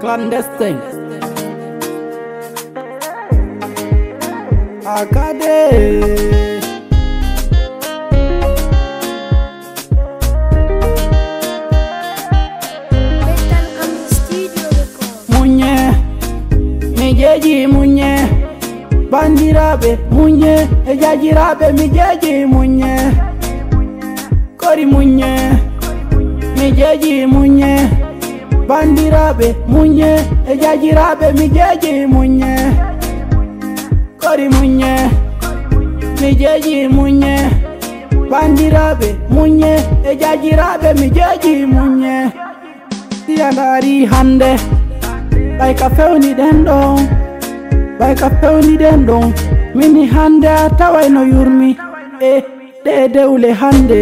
clandestine. Akade. Betan am studio record. Munye, mijeji munye. Bandirabe munye, ejajirabe mijeji munye. Kori munye, mijeji munye. Bandirabe munye, ejajirabe mijeji munye. Kori munye, mijeji munye. Bandirabe munye, ejajirabe mijeji munye. Tiyandari hande. ɓay ka fewni ɗen ɗon ɓay ka fewni ɗen ɗon mini hande a no yurmi e ɗe dewle hande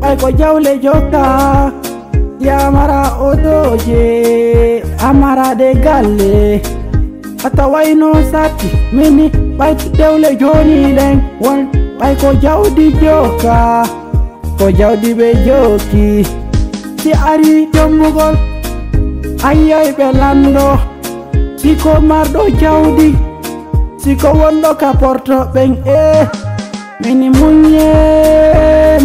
ɓay ko jawle jokka yamara odoje amaraɗe galle a tawayno satti mini ɓay dewle joni ɗen won ɓay ko jawdi jokka ko jawdi ɓe jokki si ari jombugol ayyay ɓe lando. Siko marɗo jawdi siko wonɗo ka porto ɓen e mini munye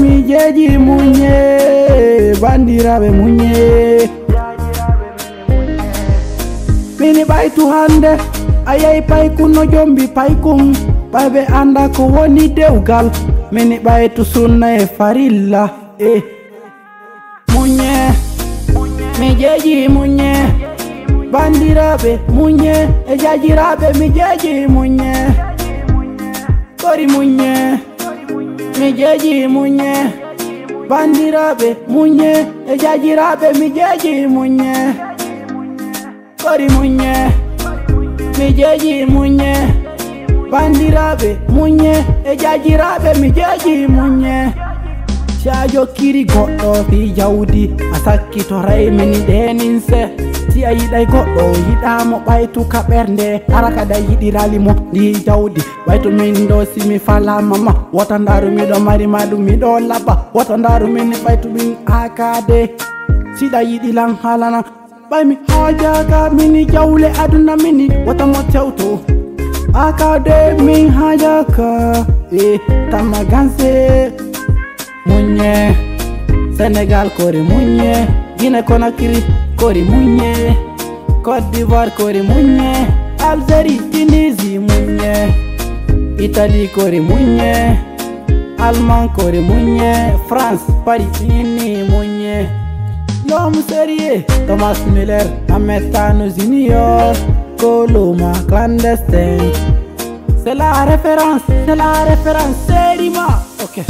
mijeji munye bandiraɓe munye. Mini ɓaytu hande ayay paykuno jombi paykun ɓayɓe anda ko woni dewgal mini ɓaytu sunna e farilla e muñe mijeji munye bandiraɓe munye e jajiraɓe mijeji muñe kori munye mijeji munye bandirabe munye ejajirabe mijeji munye kori munye mijeji munye bandirabe munye ejajirabe mijeji munye. Shajo kiri goɗɗo fi jawdi a sakkito raymin deninse si a yiɗay goɗɗo yiɗamo ɓaytu ka ɓernde ara kada yiɗiralimo ndi jawdi. Ɓaytu min ɗo simi falamama wota ndaru miɗo mari maɗum miɗo laɓa wota ndaru min ɓaytu min akade siɗa yiɗilan halana. Ɓaymi hajaga mini jawle aduna mini. Wota mo tewto. Akade min hajaka e tamma ganse. Muñe sénégal kori muñe guine conakry kori muñe côte d'ivoire kori muñe algérie tunisie muñe italie kori muñe allemand kori muñe france paris ini muñe l'homme sérieux thomas miller ametano junior coloma clandestin. C'est la référence c'est la référence sérima ok